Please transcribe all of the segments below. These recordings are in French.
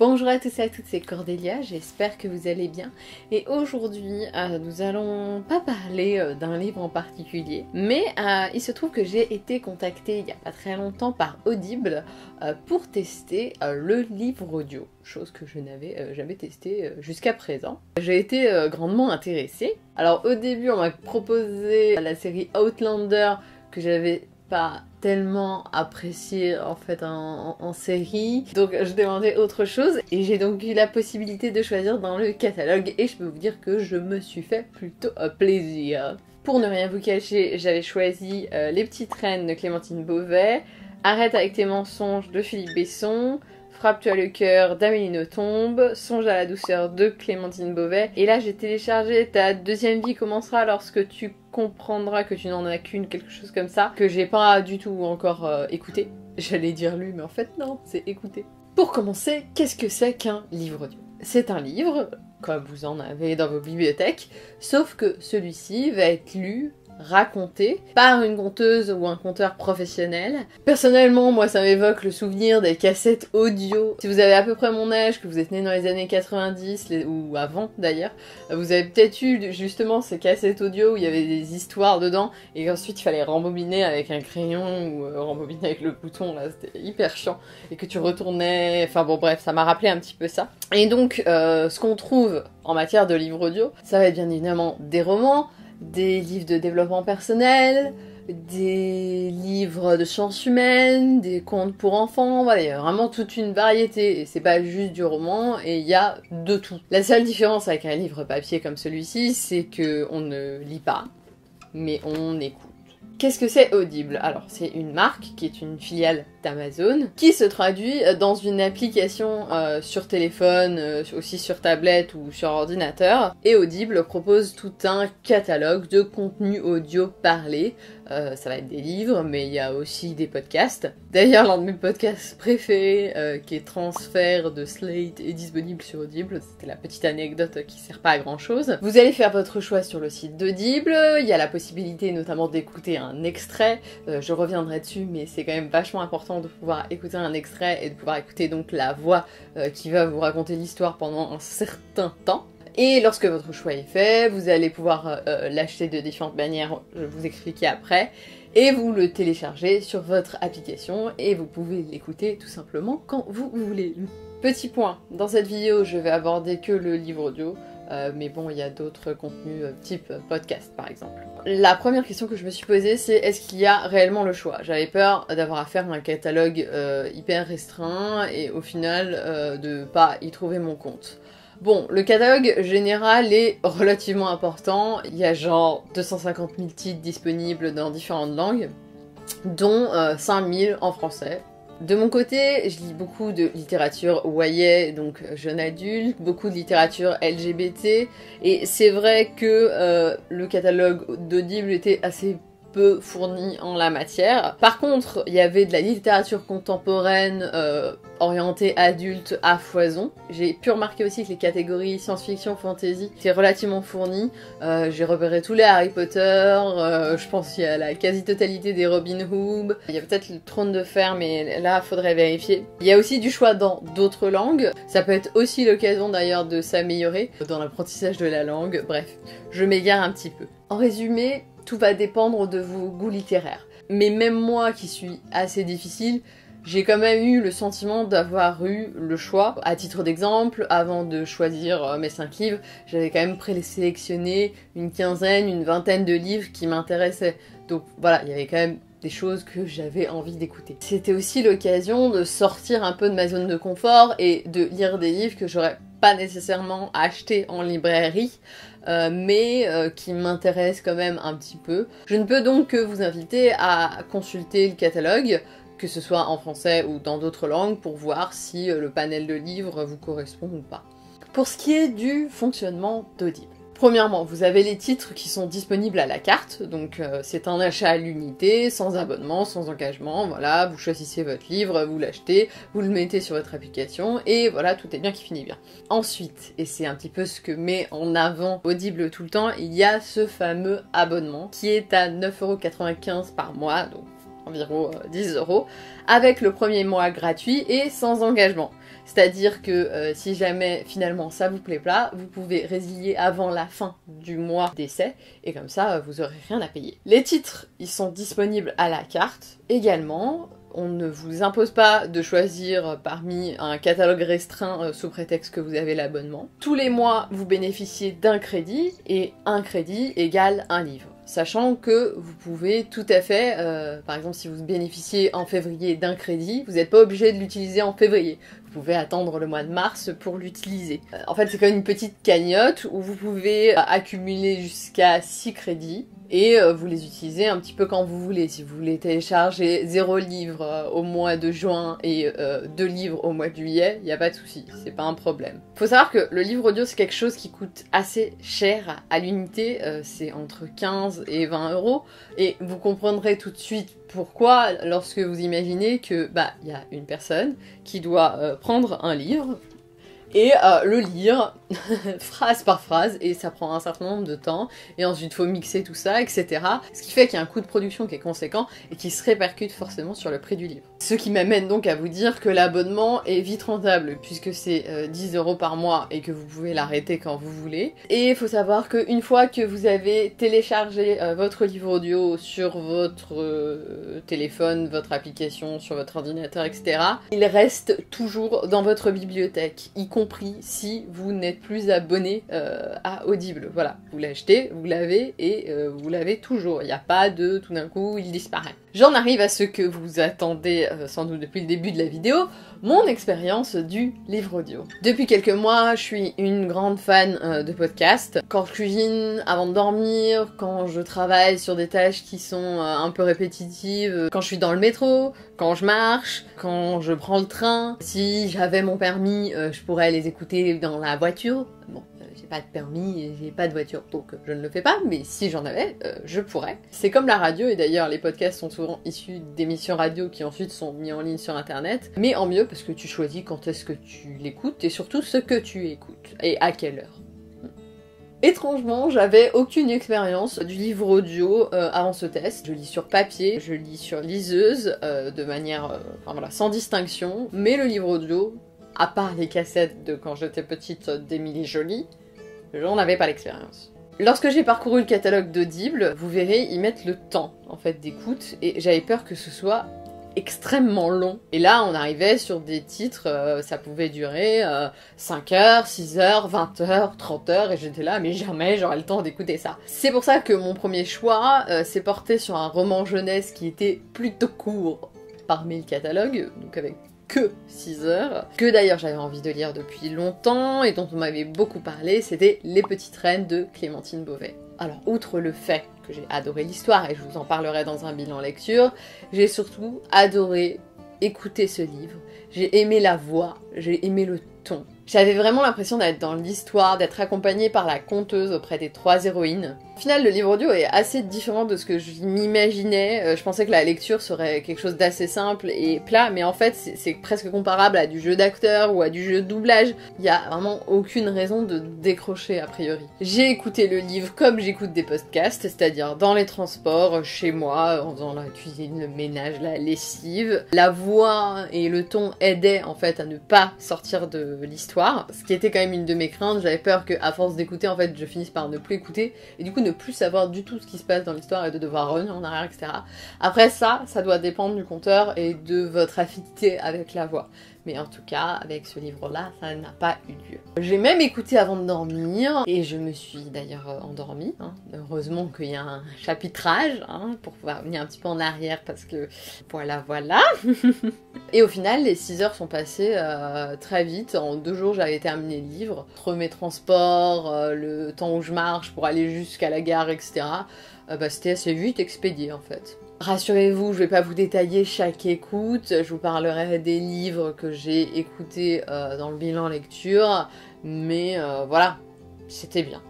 Bonjour à tous et à toutes, c'est Cordélia, j'espère que vous allez bien. Et aujourd'hui, euh, nous allons pas parler euh, d'un livre en particulier, mais euh, il se trouve que j'ai été contactée il y a pas très longtemps par Audible pour tester le livre audio, chose que je n'avais jamais testé jusqu'à présent. J'ai été grandement intéressée. Alors au début, on m'a proposé la série Outlander que j'avais pas tellement apprécié en fait en, série. Donc je demandais autre chose et j'ai donc eu la possibilité de choisir dans le catalogue et je peux vous dire que je me suis fait plutôt plaisir. Pour ne rien vous cacher, j'avais choisi euh, Les Petites Reines de Clémentine Beauvais, Arrête avec tes mensonges de Philippe Besson, Frappe-toi le cœur d'Amélie Tombe, Songe à la douceur de Clémentine Beauvais. Et là, j'ai téléchargé Ta deuxième vie commencera lorsque tu comprendras que tu n'en as qu'une, quelque chose comme ça, que j'ai pas du tout encore euh, écouté. J'allais dire lu, mais en fait, non, c'est écouté. Pour commencer, qu'est-ce que c'est qu'un livre audio? C'est un livre, comme vous en avez dans vos bibliothèques, sauf que celui-ci va être lu raconté par une conteuse ou un conteur professionnel. Personnellement, moi, ça m'évoque le souvenir des cassettes audio. Si vous avez à peu près mon âge, que vous êtes né dans les années 90 ou avant d'ailleurs, vous avez peut-être eu justement ces cassettes audio où il y avait des histoires dedans et ensuite il fallait rembobiner avec un crayon ou euh, rembobiner avec le bouton là, c'était hyper chiant et que tu retournais. Enfin bon, bref, ça m'a rappelé un petit peu ça. Et donc, euh, ce qu'on trouve en matière de livres audio, ça va être bien évidemment des romans, des livres de développement personnel, des livres de sciences humaines, des contes pour enfants, voilà, il y a vraiment toute une variété, et c'est pas juste du roman, et il y a de tout. La seule différence avec un livre papier comme celui-ci, c'est que on ne lit pas, mais on écoute. Qu'est-ce que c'est Audible? Alors, c'est une marque qui est une filiale d'Amazon qui se traduit dans une application euh, sur téléphone, euh, aussi sur tablette ou sur ordinateur. Et Audible propose tout un catalogue de contenus audio parlé euh, ça va être des livres, mais il y a aussi des podcasts. D'ailleurs, l'un de mes podcasts préférés, euh, qui est Transfert de Slate, est disponible sur Audible. C'était la petite anecdote qui sert pas à grand chose. Vous allez faire votre choix sur le site d'Audible. Il y a la possibilité notamment d'écouter un extrait. Euh, je reviendrai dessus, mais c'est quand même vachement important de pouvoir écouter un extrait et de pouvoir écouter donc la voix qui va vous raconter l'histoire pendant un certain temps. Et lorsque votre choix est fait, vous allez pouvoir euh, euh, l'acheter de différentes manières, je vais vous expliquer après, et vous le téléchargez sur votre application et vous pouvez l'écouter tout simplement quand vous voulez. Petit point, dans cette vidéo je vais aborder que le livre audio, euh, mais bon il y a d'autres contenus type podcast par exemple. La première question que je me suis posée c'est est-ce qu'il y a réellement le choix? J'avais peur d'avoir à faire un catalogue hyper restreint et au final de pas y trouver mon compte. Bon, le catalogue général est relativement important. Il y a genre 250 000 titres disponibles dans différentes langues, dont 5000 euh, en français. De mon côté, je lis beaucoup de littérature YA, donc euh, jeune adulte, beaucoup de littérature LGBT, et c'est vrai que euh, le catalogue d'Audible était assez peu en la matière. Par contre, il y avait de la littérature contemporaine euh, orientée adulte à foison. J'ai pu remarquer aussi que les catégories science-fiction, fantasy étaient relativement fournies. Euh, j'ai repéré tous les Harry Potter, euh, je pense qu'il y a la quasi-totalité des Robin Hood. Il y a peut-être le Trône de Fer, mais là, faudrait vérifier. Il y a aussi du choix dans d'autres langues. Ça peut être aussi l'occasion d'ailleurs de s'améliorer dans l'apprentissage de la langue. Bref, je m'égare un petit peu. En résumé, tout va dépendre de vos goûts littéraires. Mais même moi qui suis assez difficile, j'ai quand même eu le sentiment d'avoir eu le choix. À titre d'exemple, avant de choisir euh, mes 5 livres, j'avais quand même présélectionné une quinzaine, une vingtaine de livres qui m'intéressaient. Donc voilà, il y avait quand même des choses que j'avais envie d'écouter. C'était aussi l'occasion de sortir un peu de ma zone de confort et de lire des livres que j'aurais pas nécessairement acheté en librairie, euh, mais euh, qui m'intéresse quand même un petit peu. Je ne peux donc que vous inviter à consulter le catalogue, que ce soit en français ou dans d'autres langues, pour voir si euh, le panel de livres vous correspond ou pas. Pour ce qui est du fonctionnement d'Audible. Premièrement, vous avez les titres qui sont disponibles à la carte, donc euh, c'est un achat à l'unité, sans abonnement, sans engagement, voilà, vous choisissez votre livre, vous l'achetez, vous le mettez sur votre application, et voilà, tout est bien qui finit bien. Ensuite, et c'est un petit peu ce que met en avant Audible tout le temps, il y a ce fameux abonnement qui est à 9,95€ par mois, donc environ 10 euros, avec le premier mois gratuit et sans engagement. C'est-à-dire que euh, si jamais finalement ça vous plaît pas, vous pouvez résilier avant la fin du mois d'essai et comme ça vous aurez rien à payer. Les titres, ils sont disponibles à la carte également. On ne vous impose pas de choisir parmi un catalogue restreint euh, sous prétexte que vous avez l'abonnement. Tous les mois, vous bénéficiez d'un crédit et un crédit égale un livre sachant que vous pouvez tout à fait, euh, par exemple si vous bénéficiez en février d'un crédit, vous n'êtes pas obligé de l'utiliser en février. Pouvez attendre le mois de mars pour l'utiliser. Euh, en fait, c'est comme une petite cagnotte où vous pouvez accumuler jusqu'à 6 crédits et euh, vous les utilisez un petit peu quand vous voulez. Si vous voulez télécharger 0 livre euh, au mois de juin et 2 euh, livres au mois de juillet, il n'y a pas de souci, c'est pas un problème. Faut savoir que le livre audio c'est quelque chose qui coûte assez cher à l'unité, c'est entre 15 et 20 euros, et vous comprendrez tout de suite pourquoi lorsque vous imaginez que bah il y a une personne qui doit prendre un livre, et euh, le lire phrase par phrase et ça prend un certain nombre de temps et ensuite faut mixer tout ça etc. Ce qui fait qu'il y a un coût de production qui est conséquent et qui se répercute forcément sur le prix du livre. Ce qui m'amène donc à vous dire que l'abonnement est vite rentable puisque c'est 10 euh, euros par mois et que vous pouvez l'arrêter quand vous voulez. Et il faut savoir qu'une fois que vous avez téléchargé euh, votre livre audio sur votre téléphone, votre application, sur votre ordinateur etc. Il reste toujours dans votre bibliothèque, y compris si vous n'êtes plus abonné euh, à Audible. Voilà, vous l'achetez, vous l'avez et euh, vous l'avez toujours. Il n'y a pas de tout d'un coup il disparaît. J'en arrive à ce que vous attendez euh, sans doute depuis le début de la vidéo, mon expérience du livre audio. Depuis quelques mois, je suis une grande fan de podcasts. Quand je cuisine, avant de dormir, quand je travaille sur des tâches qui sont un peu répétitives, quand je suis dans le métro, quand je marche, quand je prends le train. Si j'avais mon permis, je pourrais les écouter dans la voiture. Bon, euh, j'ai pas de permis j'ai pas de voiture, donc je ne le fais pas, mais si j'en avais, euh, je pourrais. C'est comme la radio, et d'ailleurs les podcasts sont souvent issus d'émissions radio qui ensuite sont mis en ligne sur internet, mais en mieux parce que tu choisis quand est-ce que tu l'écoutes et surtout ce que tu écoutes et à quelle heure. Étrangement, j'avais aucune expérience du livre audio euh, avant ce test. Je lis sur papier, je lis sur liseuse, de manière, enfin voilà, sans distinction. Mais le livre audio, à part les cassettes de quand j'étais petite d'Emily Jolie, j'en avais pas l'expérience. Lorsque j'ai parcouru le catalogue d'Audible, vous verrez, ils mettent le temps en fait d'écoute et j'avais peur que ce soit extrêmement long. Et là, on arrivait sur des titres, euh, ça pouvait durer 5 euh, heures, 6 heures, 20 heures, 30 heures, et j'étais là, mais jamais j'aurais le temps d'écouter ça. C'est pour ça que mon premier choix euh, s'est porté sur un roman jeunesse qui était plutôt court parmi le catalogue, donc avec que 6 heures, que d'ailleurs j'avais envie de lire depuis longtemps et dont on m'avait beaucoup parlé, c'était Les Petites Reines de Clémentine Beauvais. Alors, outre le fait que j'ai adoré l'histoire, et je vous en parlerai dans un bilan lecture, j'ai surtout adoré écouter ce livre. J'ai aimé la voix, j'ai aimé le ton, j'avais vraiment l'impression d'être dans l'histoire, d'être accompagnée par la conteuse auprès des trois héroïnes. Au final, le livre audio est assez différent de ce que je m'imaginais. Euh, je pensais que la lecture serait quelque chose d'assez simple et plat, mais en fait, c'est presque comparable à du jeu d'acteur ou à du jeu de doublage. Il y a vraiment aucune raison de décrocher a priori. J'ai écouté le livre comme j'écoute des podcasts, c'est-à-dire dans les transports, chez moi, en faisant la cuisine, le ménage, la lessive. La voix et le ton aidaient en fait à ne pas sortir de l'histoire ce qui était quand même une de mes craintes. J'avais peur que, à force d'écouter, en fait, je finisse par ne plus écouter et du coup ne plus savoir du tout ce qui se passe dans l'histoire et de devoir revenir en arrière, etc. Après ça, ça doit dépendre du compteur et de votre affinité avec la voix. Mais en tout cas, avec ce livre-là, ça n'a pas eu lieu. J'ai même écouté avant de dormir, et je me suis d'ailleurs euh, endormie. Hein. Heureusement qu'il y a un chapitrage, hein, pour pouvoir venir un petit peu en arrière, parce que voilà, voilà. et au final, les 6 heures sont passées euh, très vite. En deux jours, j'avais terminé le livre. Entre mes transports, euh, le temps où je marche pour aller jusqu'à la gare, etc., bah, c'était assez vite expédié en fait. Rassurez-vous, je vais pas vous détailler chaque écoute, je vous parlerai des livres que j'ai écoutés euh, dans le bilan lecture, mais euh, voilà, c'était bien.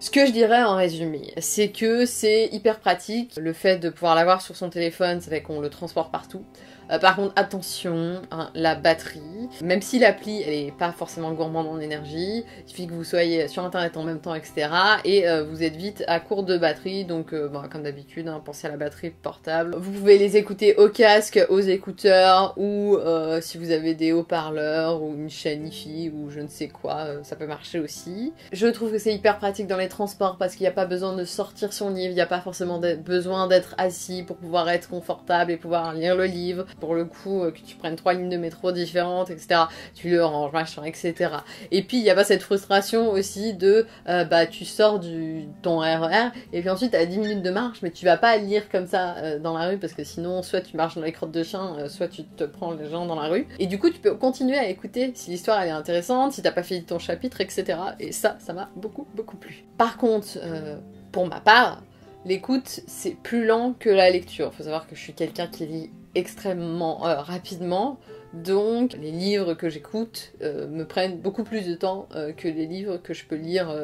Ce que je dirais en résumé, c'est que c'est hyper pratique. Le fait de pouvoir l'avoir sur son téléphone, ça fait qu'on le transporte partout. Euh, par contre, attention, hein, la batterie. Même si l'appli, elle est pas forcément gourmande en énergie, il suffit que vous soyez sur internet en même temps, etc. Et euh, vous êtes vite à court de batterie, donc euh, bon, comme d'habitude, hein, pensez à la batterie portable. Vous pouvez les écouter au casque, aux écouteurs, ou si vous avez des haut-parleurs, ou une chaîne IFI, ou je ne sais quoi, ça peut marcher aussi. Je trouve que c'est hyper pratique dans les transports parce qu'il n'y a pas besoin de sortir son livre, il n'y a pas forcément besoin d'être assis pour pouvoir être confortable et pouvoir lire le livre. Pour le coup, euh, que tu prennes trois lignes de métro différentes, etc., tu le ranges, machin, etc. Et puis, il n'y a pas cette frustration aussi de, euh, bah, tu sors du ton RER et puis ensuite, à 10 minutes de marche, mais tu vas pas lire comme ça euh, dans la rue parce que sinon, soit tu marches dans les crottes de chien, soit tu te prends les gens dans la rue. Et du coup, tu peux continuer à écouter si l'histoire est intéressante, si t'as pas fini ton chapitre, etc. Et ça, ça m'a beaucoup, beaucoup plu. Par contre, pour ma part, l'écoute, c'est plus lent que la lecture. Faut savoir que je suis quelqu'un qui lit extrêmement euh, rapidement, donc les livres que j'écoute euh, me prennent beaucoup plus de temps euh, que les livres que je peux lire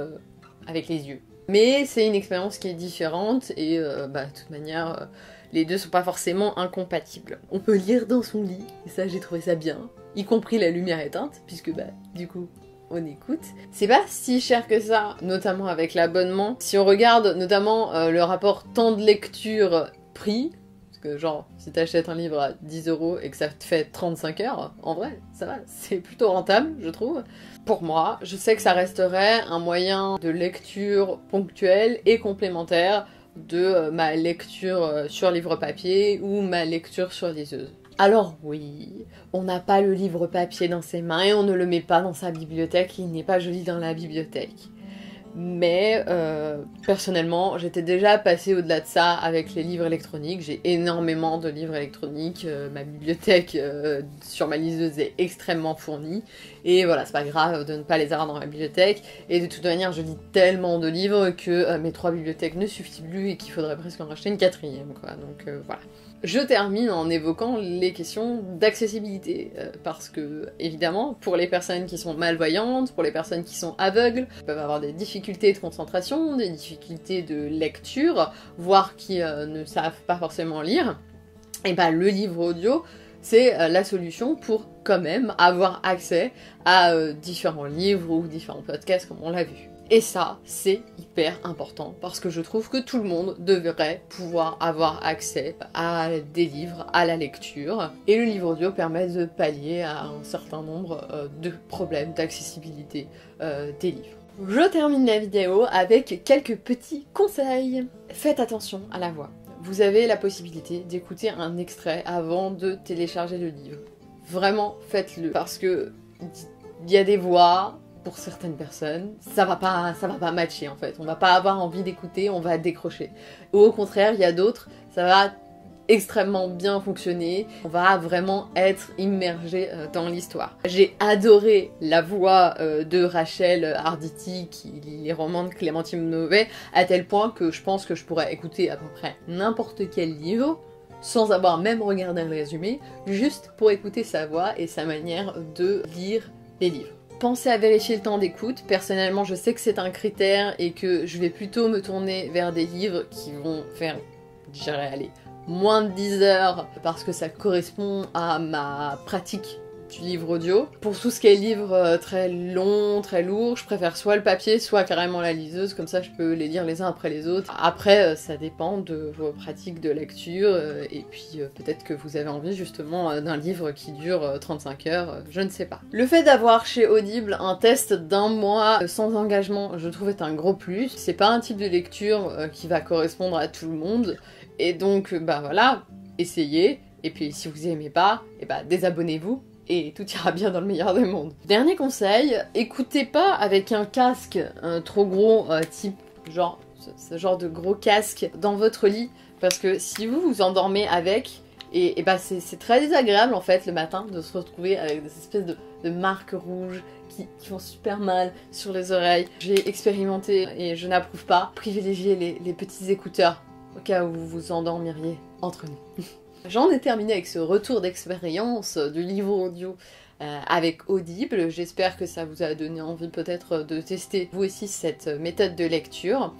avec les yeux. Mais c'est une expérience qui est différente et bah, de toute manière, les deux sont pas forcément incompatibles. On peut lire dans son lit, et ça j'ai trouvé ça bien, y compris la lumière éteinte, puisque bah du coup on écoute. C'est pas si cher que ça, notamment avec l'abonnement. Si on regarde notamment le rapport temps de lecture prix, que genre, si t'achètes un livre à 10 euros et que ça te fait 35 heures, en vrai, ça va, c'est plutôt rentable, je trouve. Pour moi, je sais que ça resterait un moyen de lecture ponctuel et complémentaire de euh, ma lecture euh, sur livre papier ou ma lecture sur liseuse. Alors oui, on n'a pas le livre papier dans ses mains et on ne le met pas dans sa bibliothèque, il n'est pas joli dans la bibliothèque. Mais euh, personnellement, j'étais déjà passée au-delà de ça avec les livres électroniques. J'ai énormément de livres électroniques. Euh, ma bibliothèque euh, sur ma liseuse est extrêmement fournie. Et voilà, c'est pas grave de ne pas les avoir dans ma bibliothèque. Et de toute manière, je lis tellement de livres que mes trois bibliothèques ne suffisent plus et qu'il faudrait presque en racheter une quatrième. Quoi. Donc voilà. Je termine en évoquant les questions d'accessibilité, parce que évidemment, pour les personnes qui sont malvoyantes, pour les personnes qui sont aveugles, peuvent avoir des difficultés de concentration, des difficultés de lecture, voire qui euh, ne savent pas forcément lire, et bah le livre audio, c'est euh, la solution pour quand même avoir accès à différents livres ou différents podcasts comme on l'a vu. Et ça, c'est hyper important parce que je trouve que tout le monde devrait pouvoir avoir accès à des livres, à la lecture. Et le livre audio permet de pallier à un certain nombre euh, de problèmes d'accessibilité euh, des livres. Je termine la vidéo avec quelques petits conseils. Faites attention à la voix. Vous avez la possibilité d'écouter un extrait avant de télécharger le livre. Vraiment, faites-le parce que il y a des voix, pour certaines personnes, ça va pas, ça va pas matcher en fait. On va pas avoir envie d'écouter, on va décrocher. Ou au contraire, il y a d'autres, ça va extrêmement bien fonctionner. On va vraiment être immergé euh, dans l'histoire. J'ai adoré la voix euh, de Rachel Arditi qui lit les romans de Clémentine Novet à tel point que je pense que je pourrais écouter à peu près n'importe quel livre sans avoir même regardé le résumé, juste pour écouter sa voix et sa manière de lire les livres. Pensez à vérifier le temps d'écoute. Personnellement, je sais que c'est un critère et que je vais plutôt me tourner vers des livres qui vont faire, je aller moins de 10 heures parce que ça correspond à ma pratique du livre audio. Pour tout ce qui est livre euh, très long, très lourd, je préfère soit le papier, soit carrément la liseuse, comme ça je peux les lire les uns après les autres. Après, euh, ça dépend de vos pratiques de lecture, euh, et puis peut-être que vous avez envie justement d'un livre qui dure 35 heures, je ne sais pas. Le fait d'avoir chez Audible un test d'un mois sans engagement, je trouve est un gros plus. C'est pas un type de lecture qui va correspondre à tout le monde, et donc bah voilà, essayez. Et puis si vous aimez pas, et eh bah désabonnez-vous et tout ira bien dans le meilleur des mondes. Dernier conseil, écoutez pas avec un casque trop gros, euh, type genre ce, genre de gros casque dans votre lit, parce que si vous vous endormez avec, et, bah c'est très désagréable en fait le matin de se retrouver avec des espèces de, marques rouges qui, font super mal sur les oreilles. J'ai expérimenté et je n'approuve pas. Privilégiez les petits écouteurs au cas où vous vous endormiriez entre nous. J'en ai terminé avec ce retour d'expérience du livre audio euh, avec Audible. J'espère que ça vous a donné envie peut-être de tester vous aussi cette méthode de lecture.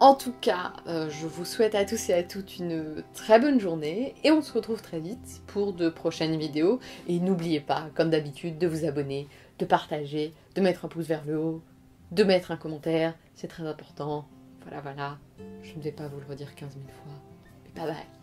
En tout cas, euh, je vous souhaite à tous et à toutes une très bonne journée et on se retrouve très vite pour de prochaines vidéos. Et n'oubliez pas, comme d'habitude, de vous abonner, de partager, de mettre un pouce vers le haut, de mettre un commentaire, c'est très important. Voilà, voilà, je ne vais pas vous le redire 15 000 fois. Mais bye bye